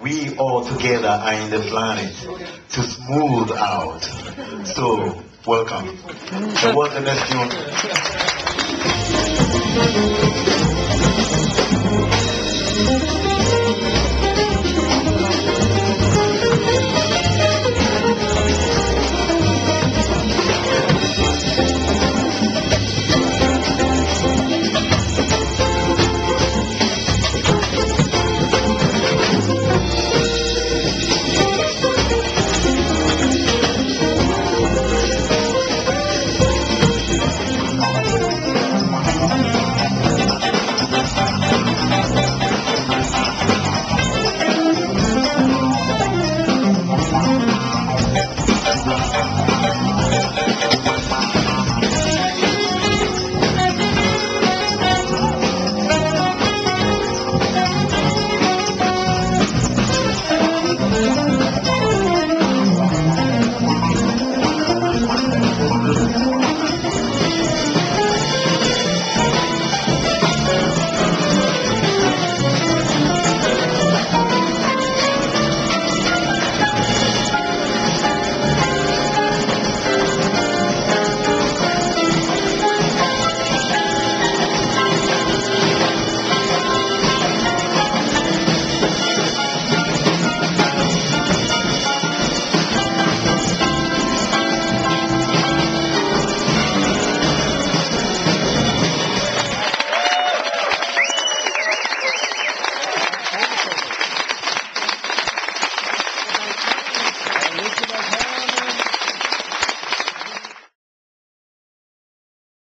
we all together are in the planet to smooth out. So, welcome. So what's the next tune?